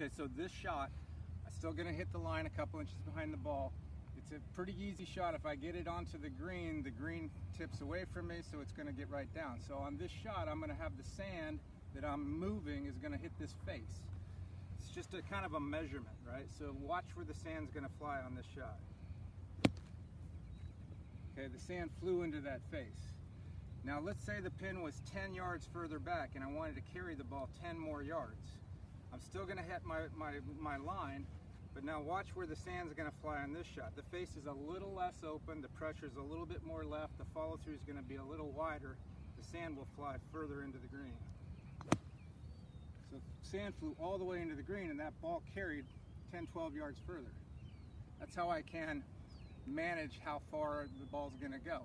Okay, so this shot, I'm still gonna hit the line a couple inches behind the ball. It's a pretty easy shot. If I get it onto the green, the green tips away from me, so it's gonna get right down. So on this shot, I'm gonna have the sand that I'm moving is gonna hit this face. It's just a kind of a measurement, right? So watch where the sand's gonna fly on this shot. Okay, the sand flew into that face. Now let's say the pin was 10 yards further back and I wanted to carry the ball 10 more yards. I'm still gonna hit my, my, my line, but now watch where the sand's gonna fly on this shot. The face is a little less open, the pressure's a little bit more left, the follow through is gonna be a little wider, the sand will fly further into the green. So sand flew all the way into the green and that ball carried 10, 12 yards further. That's how I can manage how far the ball's gonna go.